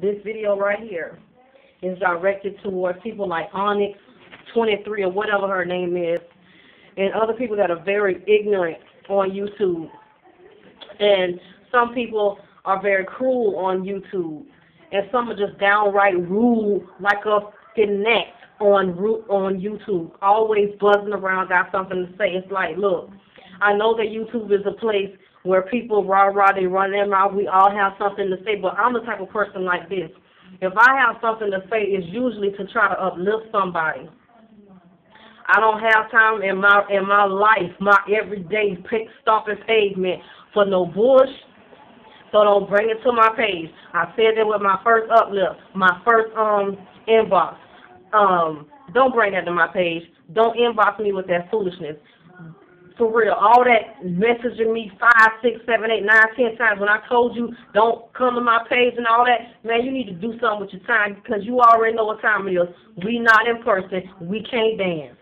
This video right here is directed towards people like Onyx23 or whatever her name is, and other people that are very ignorant on YouTube. And some people are very cruel on YouTube, and some are just downright rude, like a gnat on on YouTube, always buzzing around, got something to say. It's like, look, I know that YouTube is a place where people rah rah, they run their mouth. We all have something to say, but I'm the type of person like this. If I have something to say, it's usually to try to uplift somebody. I don't have time in my in my life, my everyday pick stomping pavement for no bush. So don't bring it to my page. I said that with my first uplift, my first um inbox. Um, don't bring that to my page. Don't inbox me with that foolishness. For real, all that messaging me five, six, seven, eight, nine, ten times when I told you don't come to my page and all that, man, you need to do something with your time because you already know what time it is. We not in person. We can't dance.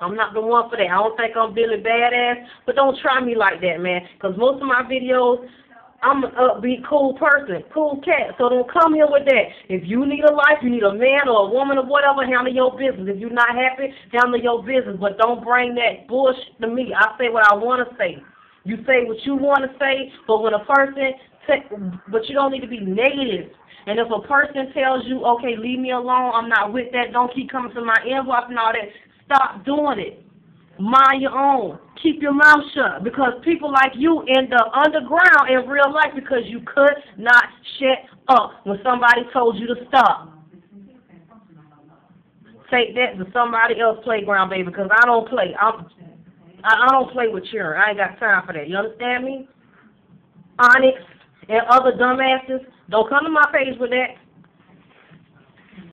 I'm not the one for that. I don't think I'm Billy Badass, but don't try me like that, man. Because most of my videos, I'm an upbeat, cool person, cool cat. So don't come here with that. If you need a life, you need a man or a woman or whatever, handle your business. If you're not happy, handle your business. But don't bring that bullshit to me. I say what I want to say. You say what you want to say, but when a person, but you don't need to be negative. And if a person tells you, okay, leave me alone, I'm not with that, don't keep coming to my inbox and all that, stop doing it. Mind your own. Keep your mouth shut because people like you in the underground in real life because you could not shut up when somebody told you to stop. Take that to somebody else playground, baby, because I don't play. I'm, I, I don't play with cheering. I ain't got time for that. You understand me? Onyx and other dumbasses, don't come to my page with that.